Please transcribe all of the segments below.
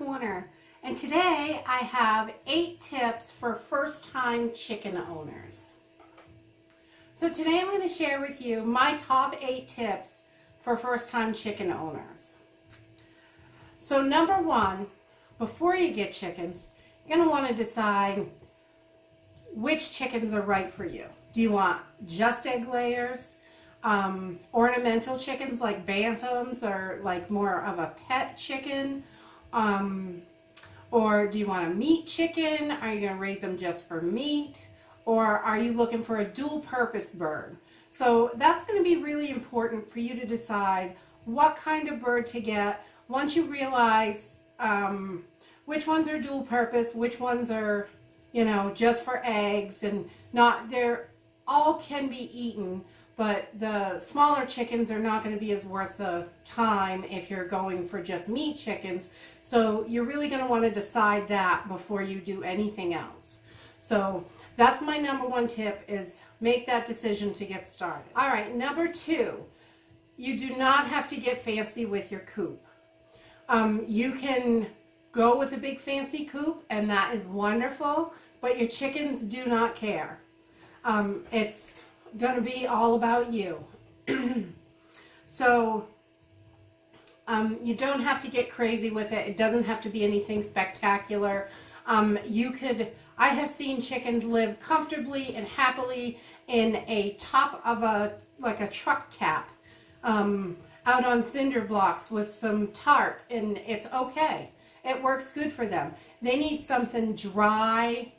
Corner and today I have eight tips for first-time chicken owners. So today I'm going to share with you my top eight tips for first-time chicken owners. So number one, before you get chickens, you're going to want to decide which chickens are right for you. Do you want just egg layers? um, ornamental chickens like bantams or like more of a pet chicken? Um, or do you want a meat chicken? Are you going to raise them just for meat? Or are you looking for a dual purpose bird? So that's going to be really important for you to decide what kind of bird to get once you realize um, which ones are dual purpose, which ones are, you know, just for eggs and not, they're all can be eaten, but the smaller chickens are not going to be as worth the time if you're going for just meat chickens. So you're really going to want to decide that before you do anything else. So that's my number one tip is make that decision to get started. All right, number two, you do not have to get fancy with your coop. Um, you can go with a big fancy coop and that is wonderful, but your chickens do not care. Um, it's going to be all about you. so um, you don't have to get crazy with it. It doesn't have to be anything spectacular. Um, you could, I have seen chickens live comfortably and happily in a top of a, like a truck cap, um, out on cinder blocks with some tarp and it's okay. It works good for them. They need something dry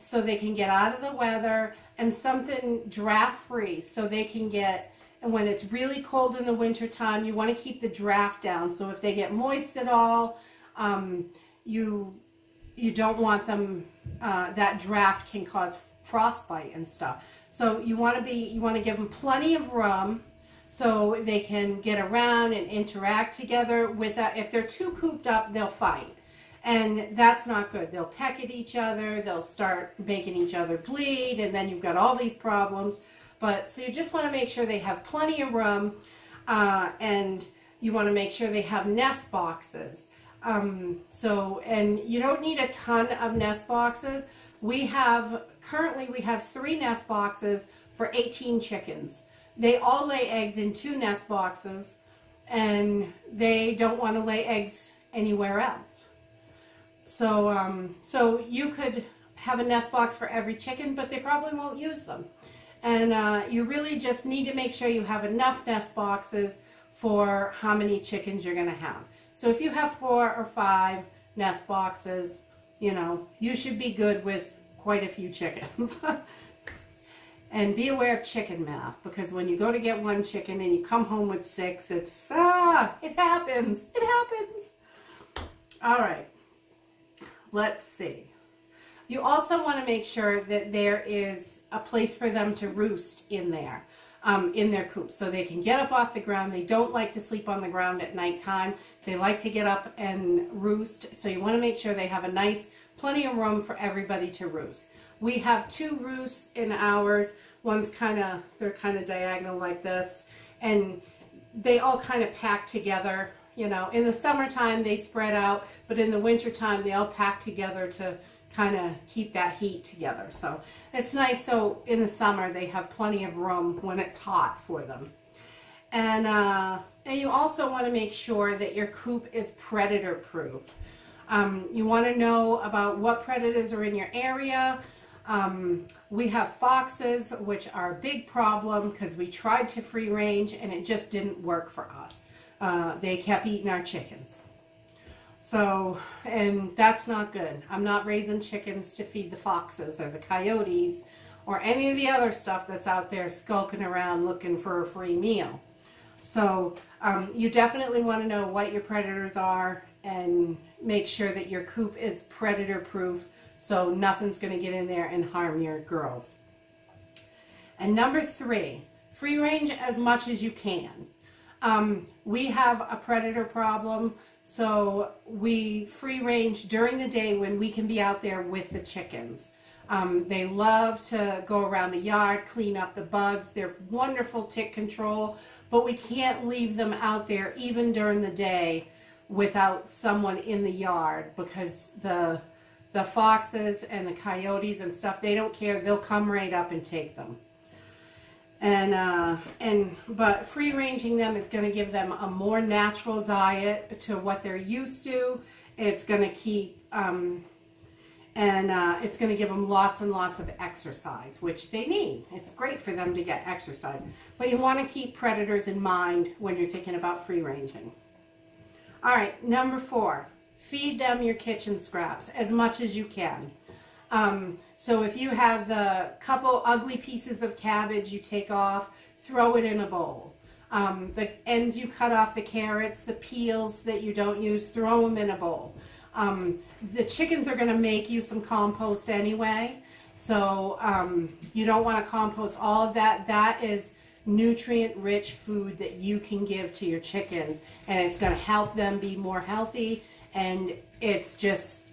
so they can get out of the weather and something draft free so they can get and when it's really cold in the winter time you want to keep the draft down. So if they get moist at all um, you you don't want them uh, that draft can cause frostbite and stuff. So you want to be you want to give them plenty of room so they can get around and interact together without if they're too cooped up they'll fight and that's not good. They'll peck at each other, they'll start making each other bleed, and then you've got all these problems. But so you just want to make sure they have plenty of room, uh, and you want to make sure they have nest boxes. Um, so, and you don't need a ton of nest boxes. We have, currently we have three nest boxes for 18 chickens. They all lay eggs in two nest boxes, and they don't want to lay eggs anywhere else. So, um, so you could have a nest box for every chicken, but they probably won't use them. And uh, you really just need to make sure you have enough nest boxes for how many chickens you're going to have. So if you have four or five nest boxes, you know, you should be good with quite a few chickens. and be aware of chicken math because when you go to get one chicken and you come home with six, it's, ah, it happens. It happens. All right. Let's see. You also want to make sure that there is a place for them to roost in there, um, in their coop, so they can get up off the ground. They don't like to sleep on the ground at nighttime. They like to get up and roost, so you want to make sure they have a nice, plenty of room for everybody to roost. We have two roosts in ours. One's kind of, they're kind of diagonal like this, and they all kind of pack together you know, in the summertime they spread out, but in the wintertime they all pack together to kind of keep that heat together. So it's nice. So in the summer they have plenty of room when it's hot for them. And, uh, and you also want to make sure that your coop is predator proof. Um, you want to know about what predators are in your area. Um, we have foxes, which are a big problem because we tried to free range and it just didn't work for us uh, they kept eating our chickens. So, and that's not good. I'm not raising chickens to feed the foxes or the coyotes or any of the other stuff that's out there skulking around looking for a free meal. So um, you definitely want to know what your predators are and make sure that your coop is predator proof so nothing's going to get in there and harm your girls. And number three, free range as much as you can. Um, we have a predator problem, so we free range during the day when we can be out there with the chickens. Um, they love to go around the yard, clean up the bugs. They're wonderful tick control, but we can't leave them out there even during the day without someone in the yard because the the foxes and the coyotes and stuff they don't care they'll come right up and take them and uh, and but free ranging them is going to give them a more natural diet to what they're used to it's going to keep um, and uh, it's going to give them lots and lots of exercise, which they need. It's great for them to get exercise, but you want to keep predators in mind when you're thinking about free ranging. All right, number four, feed them your kitchen scraps as much as you can. Um, so if you have the couple ugly pieces of cabbage you take off, throw it in a bowl. Um, the ends you cut off the carrots, the peels that you don't use, throw them in a bowl. Um, the chickens are going to make you some compost anyway. So um, you don't want to compost all of that. That is nutrient rich food that you can give to your chickens and it's going to help them be more healthy and it's just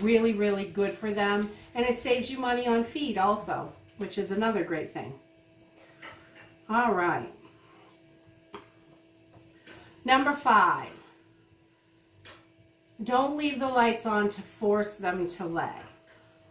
really really good for them and it saves you money on feed also which is another great thing all right number five don't leave the lights on to force them to lay.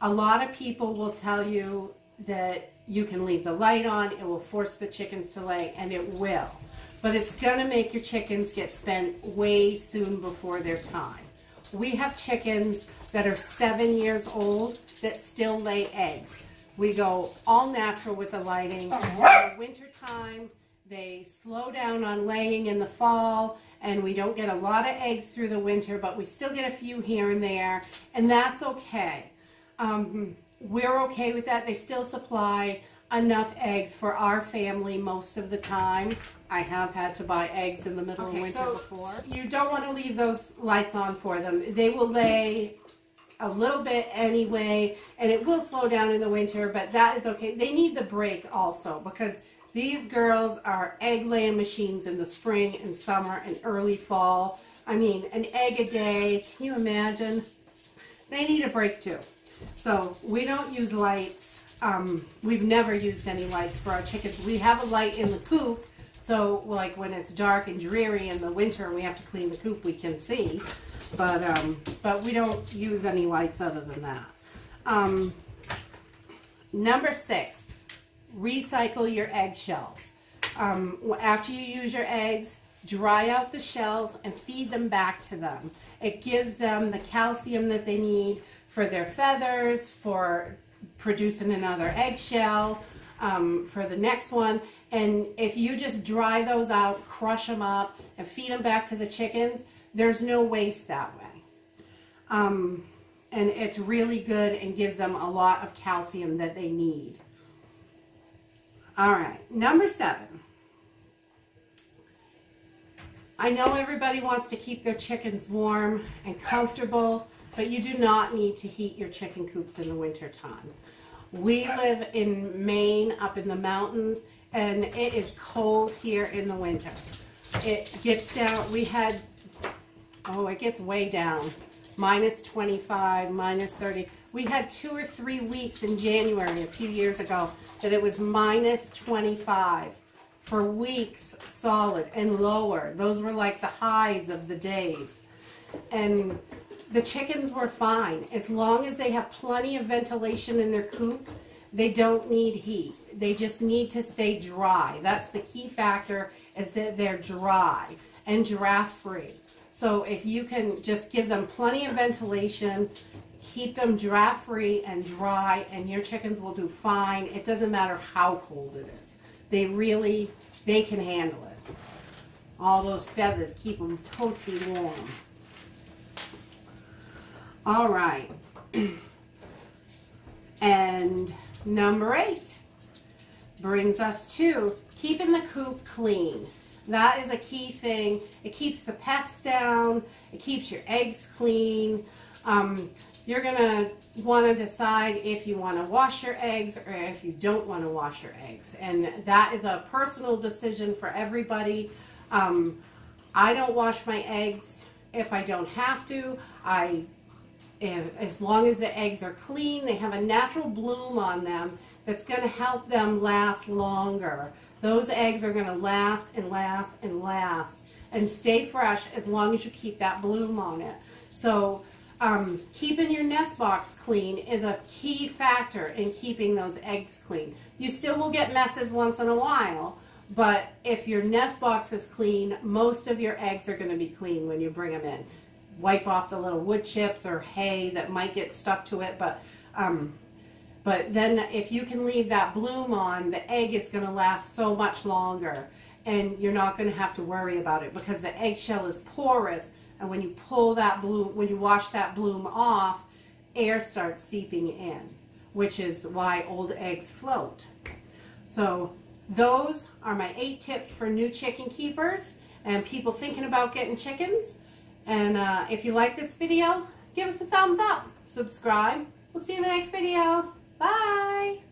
A lot of people will tell you that you can leave the light on, it will force the chickens to lay, and it will. But it's going to make your chickens get spent way soon before their time. We have chickens that are seven years old that still lay eggs. We go all natural with the lighting. In the winter time, they slow down on laying in the fall and we don't get a lot of eggs through the winter, but we still get a few here and there, and that's okay. Um, we're okay with that. They still supply enough eggs for our family most of the time. I have had to buy eggs in the middle okay, of winter so before. You don't want to leave those lights on for them. They will lay a little bit anyway, and it will slow down in the winter, but that is okay. They need the break also because these girls are egg laying machines in the spring and summer and early fall. I mean, an egg a day. Can you imagine? They need a break too. So we don't use lights. Um, we've never used any lights for our chickens. We have a light in the coop. So like when it's dark and dreary in the winter and we have to clean the coop, we can see. But, um, but we don't use any lights other than that. Um, number six, recycle your eggshells. Um, after you use your eggs, dry out the shells and feed them back to them. It gives them the calcium that they need for their feathers, for producing another eggshell, um, for the next one. And if you just dry those out, crush them up, and feed them back to the chickens, there's no waste that way. Um, and it's really good and gives them a lot of calcium that they need. All right, number seven. I know everybody wants to keep their chickens warm and comfortable, but you do not need to heat your chicken coops in the winter time. We live in Maine, up in the mountains, and it is cold here in the winter. It gets down, we had, oh, it gets way down, minus 25, minus 30. We had two or three weeks in January a few years ago that it was minus 25 for weeks solid and lower. Those were like the highs of the days. And the chickens were fine. As long as they have plenty of ventilation in their coop, they don't need heat. They just need to stay dry. That's the key factor is that they're dry and draft free. So if you can just give them plenty of ventilation, keep them draft free and dry and your chickens will do fine. It doesn't matter how cold it is. They really, they can handle it. All those feathers keep them toasty warm. All right. and number eight brings us to keeping the coop clean. That is a key thing. It keeps the pests down. It keeps your eggs clean. Um, you're going to want to decide if you want to wash your eggs or if you don't want to wash your eggs. And that is a personal decision for everybody. Um, I don't wash my eggs if I don't have to. I, as long as the eggs are clean, they have a natural bloom on them that's going to help them last longer. Those eggs are going to last and last and last and stay fresh as long as you keep that bloom on it. So um, keeping your nest box clean is a key factor in keeping those eggs clean. You still will get messes once in a while, but if your nest box is clean, most of your eggs are going to be clean when you bring them in. Wipe off the little wood chips or hay that might get stuck to it, but um, but then if you can leave that bloom on, the egg is going to last so much longer and you're not going to have to worry about it because the eggshell is porous and when you pull that bloom, when you wash that bloom off, air starts seeping in, which is why old eggs float. So those are my eight tips for new chicken keepers and people thinking about getting chickens. And uh, if you like this video, give us a thumbs up, subscribe. We'll see you in the next video. Bye.